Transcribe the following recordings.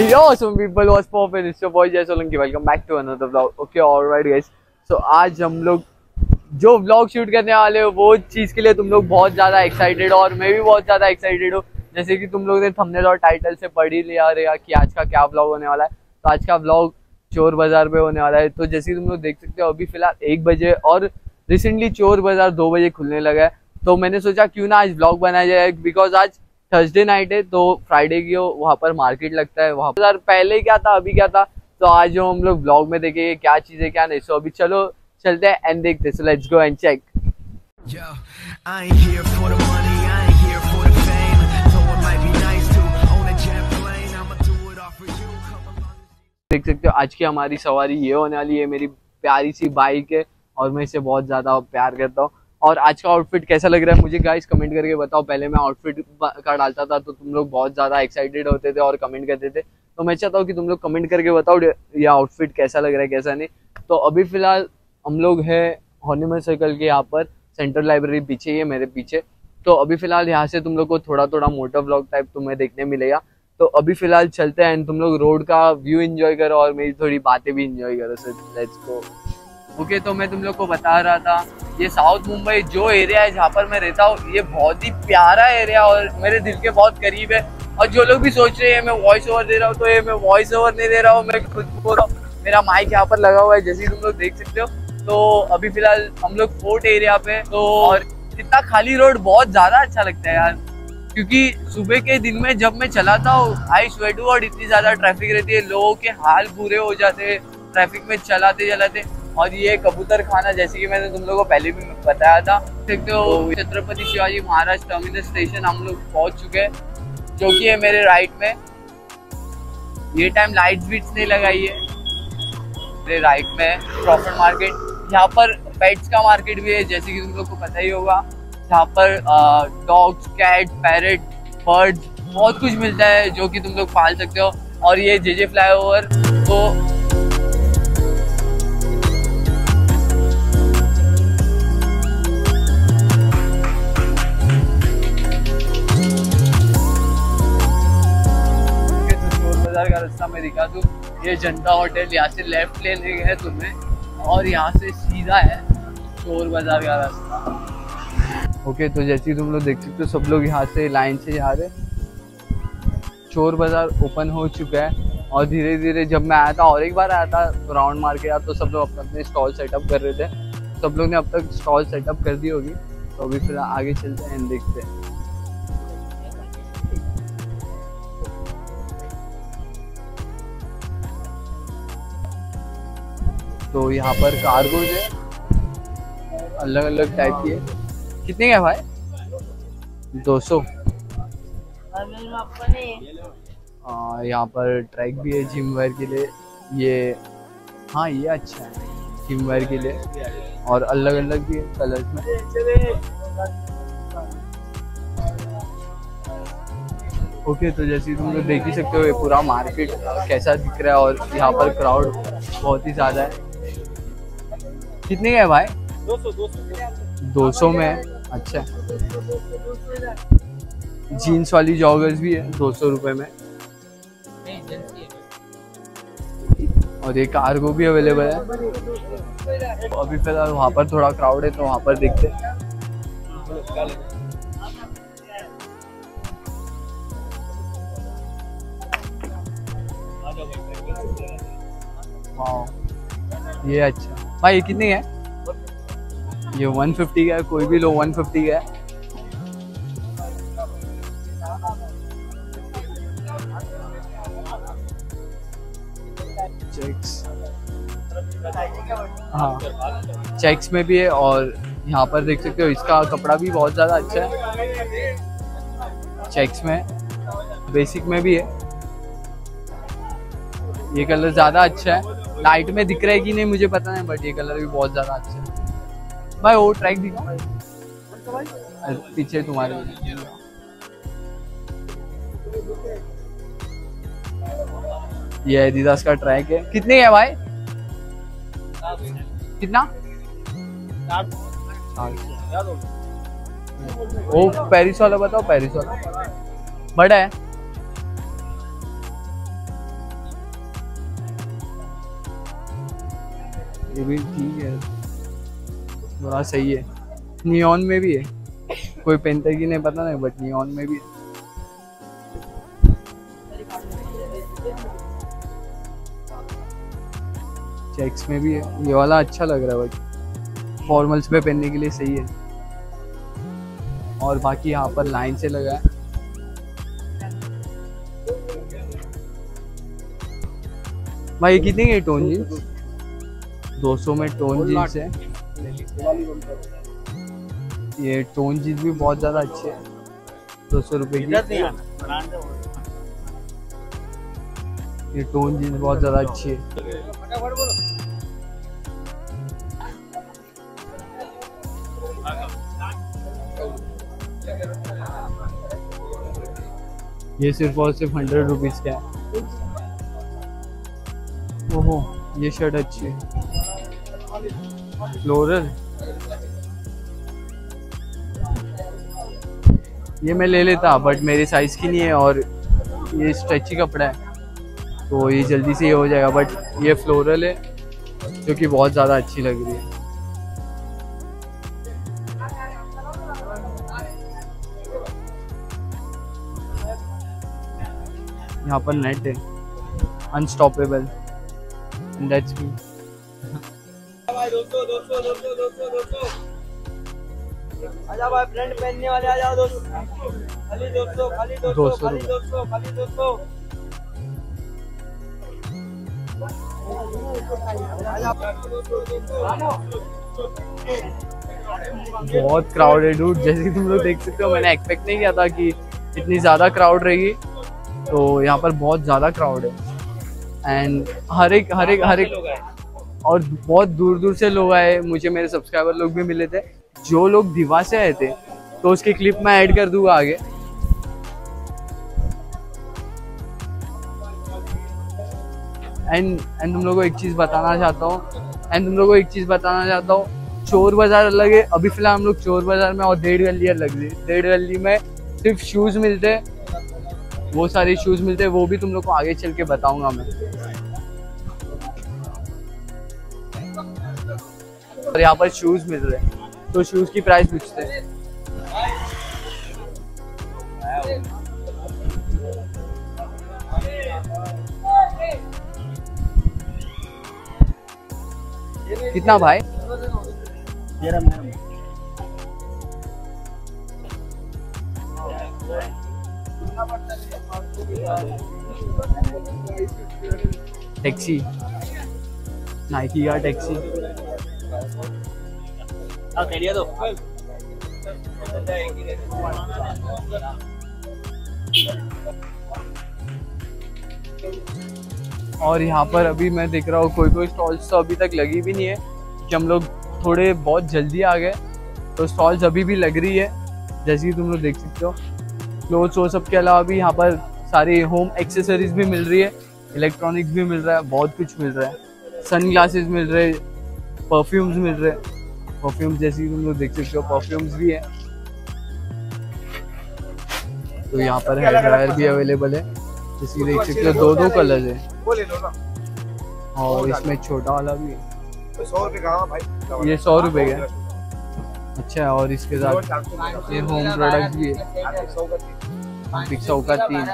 Yo, some आज हम लोग जो शूट करने वाले हो वो चीज़ के लिए तुम लोग बहुत ज़्यादा एक्साइटेड हो और मैं भी बहुत ज़्यादा एक्साइटेड हूँ। जैसे कि तुम लोग ने थंबनेल और टाइटल से पढ़ ही लिया रहेगा कि आज का क्या व्लॉग होने वाला है। तो आज का व्लॉग चोर बाज़ार पे होने वाला है। तो जैसे तुम लोग देख सकते हो अभी फ़िलहाल एक बजे और रिसेंटली चोर बाज़ार दो बजे खुलने लगा है। तो मैंने सोचा क्यों ना आज ब्लॉग बनाया जाए? बिकॉज़ आज थर्सडे नाइट है तो फ्राइडे की हो वहाँ पर मार्केट लगता है वहाँ पर। पहले क्या था अभी क्या था? तो आज जो हम लोग ब्लॉग में देखेंगे क्या चीज़ है क्या नहीं। सो अभी चलो चलते हैं एंड देखते so let's go and check Yo, I ain't here for the money, I ain't here for the fame. Though it might be nice to own a jet plane, I'ma do it all for you. देख सकते हो आज की हमारी सवारी ये होने वाली है। मेरी प्यारी सी बाइक है और मैं इसे बहुत ज़्यादा प्यार करता हूँ। और आज का आउटफिट कैसा लग रहा है मुझे गाइस कमेंट करके बताओ। पहले मैं आउटफिट का डालता था तो तुम लोग बहुत ज़्यादा एक्साइटेड होते थे और कमेंट करते थे। तो मैं चाहता हूँ कि तुम लोग कमेंट करके बताओ ये आउटफिट कैसा लग रहा है, कैसा नहीं। तो अभी फ़िलहाल हम लोग है हॉर्निमल सर्कल के यहाँ पर। सेंट्रल लाइब्रेरी पीछे ही है मेरे पीछे। तो अभी फ़िलहाल यहाँ से तुम लोग को थोड़ा थोड़ा मोटर ब्लॉग टाइप तुम्हें देखने मिलेगा। तो अभी फ़िलहाल चलते हैं तुम लोग रोड का व्यू एंजॉय करो और मेरी थोड़ी बातें भी एंजॉय करो सो लेट्स गो ओके तो मैं तुम लोग को बता रहा था, ये साउथ मुंबई जो एरिया है जहाँ पर मैं रहता हूँ, ये बहुत ही प्यारा एरिया और मेरे दिल के बहुत करीब है। और जो लोग भी सोच रहे हैं, मैं वॉइस ओवर दे रहा हूँ तो ये मैं वॉइस ओवर नहीं दे रहा हूँ, मैं खुद बोल रहा हूँ। मेरा माइक यहाँ पर लगा हुआ है, जैसे तुम लोग देख सकते हो। तो अभी फ़िलहाल हम लोग फोर्ट एरिया पे तो और इतना खाली रोड बहुत ज़्यादा अच्छा लगता है यार। क्योंकि सुबह के दिन में जब मैं चलाता हूँ आई स्वेटू और इतनी ज़्यादा ट्रैफ़िक रहती है, लोगों के हाल बुरे हो जाते हैं ट्रैफ़िक में चलाते चलाते और ये कबूतर खाना जैसे कि मैंने तुम लोगों को पहले भी बताया था देखते हो छत्रपति शिवाजी महाराज टर्मिनल स्टेशन हम लोग पहुँच चुके हैं जो कि है मेरे राइट में। ये टाइम लाइट्स बीट्स नहीं लगाई है। मेरे राइट में प्रॉफिट मार्केट यहाँ पर पेट्स का मार्केट भी है जैसे कि तुम लोग को पता ही होगा। यहाँ पर डॉग्स कैट पैरेट बर्ड्स बहुत कुछ मिलता है जो कि तुम लोग पाल सकते हो। और ये जे जे फ्लाई ओवर तो बाज़ार का रास्ता मैं दिखा दूँ, ये जनता होटल यहाँ से लेफ़्ट लेने है तुम्हें, और यहाँ से सीधा है चोर बाज़ार का रास्ता। ओके तो जैसे ही तुम लोग देख सकते हो, सब लोग यहाँ से लाइन से जा रहे चोर बाज़ार ओपन हो चुका है, और धीरे धीरे जब मैं आया था, और एक बार आया था तो राउंड मार के आया तो सब लोग अपने अपने स्टॉल सेटअप कर रहे थे। सब लोग ने अब तक स्टॉल सेटअप कर दी होगी तो अभी फिर आगे चलते हैं, देखते हैं। तो यहाँ पर कार्गोज है। अलग अलग टाइप की है। कितने का है भाई? दो सौ। यहाँ पर ट्रैक भी है जिम वेयर के लिए। ये हाँ ये अच्छा है। जिम वेयर के लिए। और अलग अलग भी है कलर्स में। ओके तो जैसे तुम लोग देख ही सकते हो, ये पूरा मार्केट कैसा दिख रहा है और यहाँ पर क्राउड बहुत ही ज़्यादा है। कितने का है भाई? दो सौ में अच्छा। जीन्स वाली जॉगर्स भी है दो सौ रुपये में। और ये कार्गो भी अवेलेबल है। तो अभी फ़िलहाल वहाँ पर थोड़ा क्राउड है तो वहाँ पर देखते हैं। ये अच्छा। भाई, ये कितनी है? ये 150 का है, कोई भी लो 150 का है। हाँ। चेक्स में भी है और यहाँ पर देख सकते हो, इसका कपड़ा भी बहुत ज़्यादा अच्छा है। चेक्स में। बेसिक में भी है। ये कलर ज़्यादा अच्छा है। लाइट में दिख रहा है कि नहीं मुझे पता नहीं बट ये कलर भी बहुत ज़्यादा अच्छा है। भाई वो ट्रैक दिखा अरे, पीछे तुम्हारे ये एडिडास का ट्रैक है। कितने है भाई? कितना? वो पेरिस वाला बताओ पेरिस वाला। बड़ा है। ये भी ठीक है। थोड़ा सही है। नियॉन में भी है। कोई पहनता कि नहीं, पता नहीं बट नियॉन में भी है। चेक्स में भी है। ये वाला अच्छा लग रहा है बट फॉर्मल्स पे पहनने के लिए सही है। और बाकी यहाँ पर लाइन से लगा है। भाई, कितने की टोन जीन्स 200 में टोन जीन्स है। ये टोन जीन्स भी बहुत ज़्यादा अच्छी है। दो सौ रुपये की। ये टोन जीन्स बहुत ज़्यादा अच्छी है। ये सिर्फ़ और सिर्फ़ हंड्रेड रुपीज़ का है। ओहो ये शर्ट अच्छी है। फ्लोरल ये मैं ले लेता बट मेरे साइज़ की नहीं है और ये स्ट्रेची कपड़ा है। तो ये जल्दी से ये हो जाएगा बट ये फ्लोरल है, जो कि बहुत ज़्यादा अच्छी लग रही है। यहाँ पर नेट है। अनस्टॉपेबल दैट्स मी दोस्तों दोस्तों दोस्तों दोस्तों दोस्तों आजा भाई फ्रेंड पहनने वाले आ जाओ दोस्तों। खाली दोस्तों खाली दोस्तों खाली दोस्तों खाली दोस्तों। बहुत क्राउडेड डूड जैसे कि तुम लोग देख सकते हो मैंने एक्सपेक्ट नहीं किया था कि इतनी ज़्यादा क्राउड रहेगी। तो यहाँ पर बहुत ज़्यादा क्राउड है। एंड हर एक हर एक हर एक और बहुत दूर दूर से लोग आए, मुझे मेरे सब्सक्राइबर लोग भी मिले थे। जो लोग दिवा से आए थे तो उसकी क्लिप मैं ऐड कर दूँगा आगे। एंड एंड तुम लोग को एक चीज़ बताना चाहता हूँ। एंड तुम लोगों को एक चीज़ बताना चाहता हूँ। चोर बाज़ार अलग है अभी फ़िलहाल हम लोग चोर बाज़ार में और डेढ़ गली अलग है डेढ़ गली में सिर्फ़ शूज़ मिलते। वो सारे शूज़ मिलते, वो भी तुम लोग को आगे चल के बताऊँगा मैं। और यहाँ पर शूज़ मिल रहे हैं। तो शूज़ की प्राइस पूछते हैं। कितना भाई? टैक्सी। नाइकी का टैक्सी। तो और यहाँ पर अभी मैं देख रहा हूँ कोई कोई स्टॉल्स तो अभी तक लगी भी नहीं है कि हम लोग थोड़े बहुत जल्दी आ गए तो स्टॉल्स अभी भी लग रही है, जैसे कि तुम लोग देख सकते हो। क्लोथ्स वो सब के अलावा भी यहाँ पर सारी होम एक्सेसरीज भी मिल रही है इलेक्ट्रॉनिक्स भी मिल रहा है, बहुत कुछ मिल रहा है। सन ग्लासेस मिल रहे परफ्यूम्स मिल रहे हैं। परफ्यूम्स जैसे तुम लोग देख सकते हो परफ्यूम्स भी है। तो यहाँ पर हेयर ड्रायर भी अवेलेबल है। जैसे देख सकते हो दो दो कलर है और इसमें छोटा वाला भी है। तो सौ रुपए का हाँ भाई ये सौ रुपए का अच्छा है और इसके साथ ये होम प्रोडक्ट भी है। सौ तीन। पिक्सो का तीन।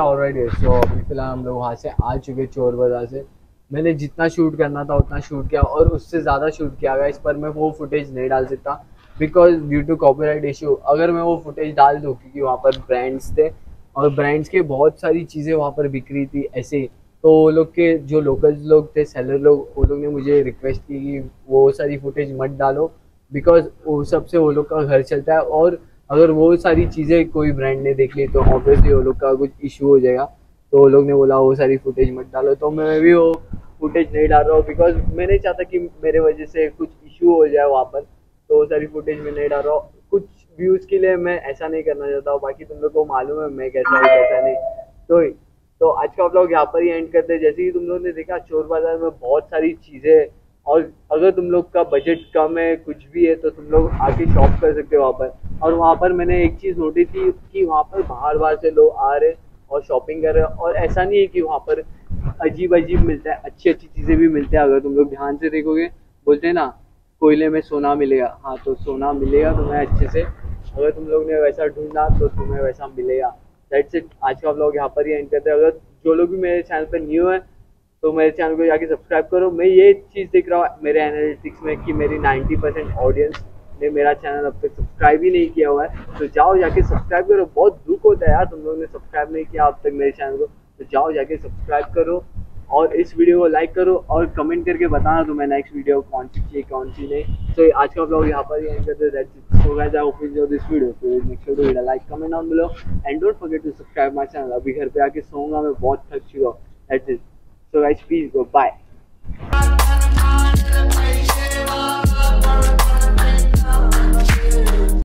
ओके है सो अभी फ़िलहाल हम लोग वहाँ से आ चुके चोर बाज़ार से। मैंने जितना शूट करना था, उतना शूट किया और उससे ज़्यादा शूट किया गया। इस पर मैं वो फुटेज नहीं डाल सकता because due to copyright issue अगर मैं वो फुटेज डाल दूँ, क्योंकि वहाँ पर ब्रांड्स थे और ब्रांड्स के बहुत सारी चीज़ें वहाँ पर बिक रही थी ऐसे। तो वो लोग के, जो लोकल्स लोग थे सेलर लोग, वो लोग ने मुझे रिक्वेस्ट की कि वो सारी फुटेज मत डालो बिकॉज़ वो सबसे वो लोग का घर चलता है और अगर वो सारी चीज़ें कोई ब्रांड ने देख ली तो ऑब्वियसली वो लोग का कुछ इशू हो जाएगा। तो वो लोग ने बोला, वो सारी फुटेज मत डालो। तो मैं भी वो फुटेज नहीं डाल रहा हूँ बिकॉज़ मैं नहीं चाहता कि मेरे वजह से कुछ इशू हो जाए वहाँ पर। तो वो सारी फुटेज मैं नहीं डाल रहा हूँ। कुछ व्यूज़ के लिए मैं ऐसा नहीं करना चाहता हूँ। बाकी तुम लोग को मालूम है, मैं कैसा हूँ, कैसा नहीं। तो तो आज का ब्लॉग यहाँ पर ही एंड करते हैं। जैसे कि तुम लोगों ने देखा, चोर बाज़ार में बहुत सारी चीज़ें और अगर तुम लोग का बजट कम है, कुछ भी है तो तुम लोग आके शॉप कर सकते हो वहाँ पर। और वहाँ पर मैंने एक चीज़ नोटिस की कि वहाँ पर बाहर बाहर से लोग आ रहे और शॉपिंग कर रहे और ऐसा नहीं है कि वहाँ पर अजीब अजीब मिलता है, अच्छी अच्छी चीज़ें भी मिलते हैं। अगर तुम लोग ध्यान से देखोगे, बोलते हैं ना, कोयले में सोना मिलेगा। हाँ तो सोना मिलेगा तुम्हें अच्छे से। अगर तुम लोग ने वैसा ढूंढा तो तुम्हें वैसा मिलेगा। दैट्स इट आज का ब्लॉग यहाँ पर ही एंड करते हैं। अगर जो लोग भी मेरे चैनल पर न्यू है तो मेरे चैनल को जाके सब्सक्राइब करो। मैं ये चीज़ देख रहा हूँ मेरे एनालिटिक्स में कि मेरी 90 परसेंट ऑडियंस ने मेरा चैनल अब तक सब्सक्राइब ही नहीं किया हुआ है तो जाओ जाके सब्सक्राइब करो। बहुत दुख होता है यार तुम लोगों ने सब्सक्राइब नहीं किया अब तक मेरे चैनल को। तो जाओ जाके सब्सक्राइब करो और इस वीडियो को लाइक करो और कमेंट करके बताना तो मैं नेक्स्ट वीडियो कौन सी चाहिए, कौन सी नहीं। तो आज का ब्लॉग यहाँ पर ही करते so this video so make sure to like comment down below and don't forget to subscribe my channel अभी घर पे आके सोऊँगा मैं, बहुत थक चुका हूँ। So guys please go bye